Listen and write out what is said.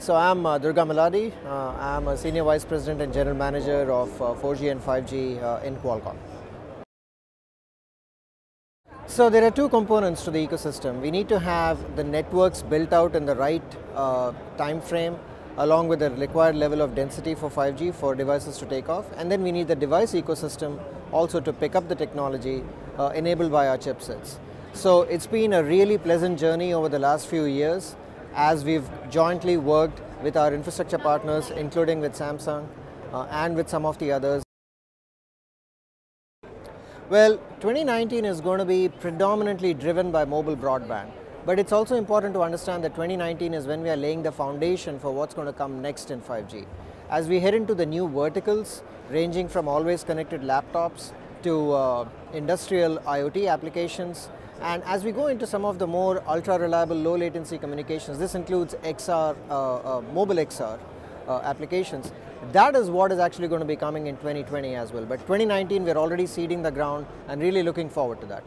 So I'm uh, Durga Malladi. Uh, I'm a Senior Vice President and General Manager of uh, 4G and 5G uh, in Qualcomm. So there are two components to the ecosystem. We need to have the networks built out in the right uh, time frame along with the required level of density for 5G for devices to take off and then we need the device ecosystem also to pick up the technology uh, enabled by our chipsets. So it's been a really pleasant journey over the last few years as we've jointly worked with our infrastructure partners including with Samsung uh, and with some of the others. Well, 2019 is going to be predominantly driven by mobile broadband. But it's also important to understand that 2019 is when we are laying the foundation for what's going to come next in 5G. As we head into the new verticals, ranging from always connected laptops to uh, industrial IoT applications, and as we go into some of the more ultra reliable low latency communications, this includes XR, uh, uh, mobile XR uh, applications. That is what is actually going to be coming in 2020 as well. But 2019, we're already seeding the ground and really looking forward to that.